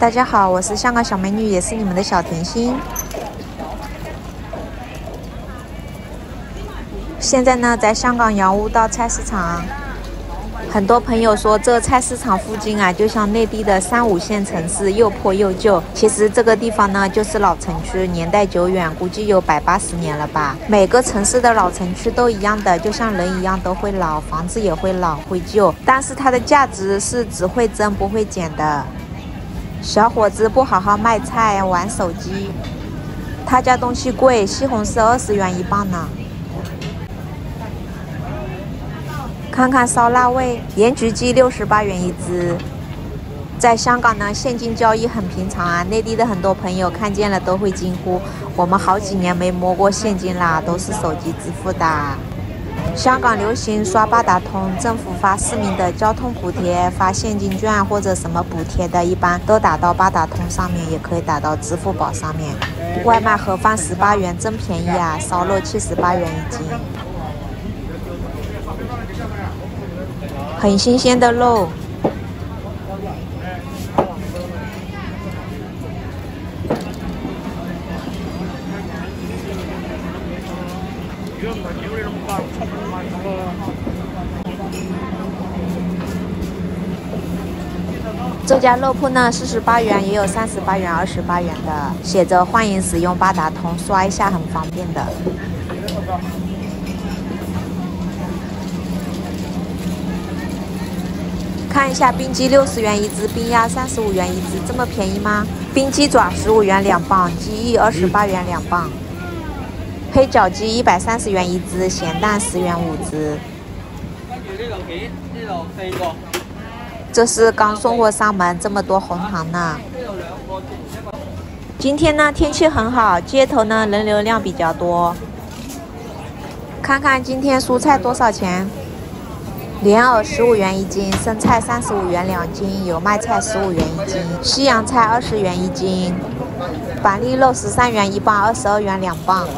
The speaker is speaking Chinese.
大家好，我是香港小美女，也是你们的小甜心。现在呢，在香港洋务道菜市场，很多朋友说这菜市场附近啊，就像内地的三五线城市，又破又旧。其实这个地方呢，就是老城区，年代久远，估计有百八十年了吧。每个城市的老城区都一样的，就像人一样都会老，房子也会老会旧，但是它的价值是只会增不会减的。小伙子不好好卖菜，玩手机。他家东西贵，西红柿二十元一磅呢。看看烧腊味，盐焗鸡六十八元一只。在香港呢，现金交易很平常啊。内地的很多朋友看见了都会惊呼：我们好几年没摸过现金啦，都是手机支付的。香港流行刷八达通，政府发市民的交通补贴、发现金券或者什么补贴的，一般都打到八达通上面，也可以打到支付宝上面。外卖盒饭十八元，真便宜啊！烧肉七十八元一斤。很新鲜的肉。这家肉铺呢，四十八元也有三十八元、二十八元的，写着欢迎使用八达通，刷一下很方便的。看一下冰鸡六十元一只，冰鸭三十五元一只，这么便宜吗？冰鸡爪十五元两磅，鸡翼二十八元两磅，黑脚鸡一百三十元一只，咸蛋十元五只。这是刚送货上门，这么多红糖呢。今天呢天气很好，街头呢人流量比较多。看看今天蔬菜多少钱？莲藕十五元一斤，生菜三十五元两斤，油麦菜十五元一斤，西洋菜二十元一斤，板栗肉十三元一磅，二十二元两磅。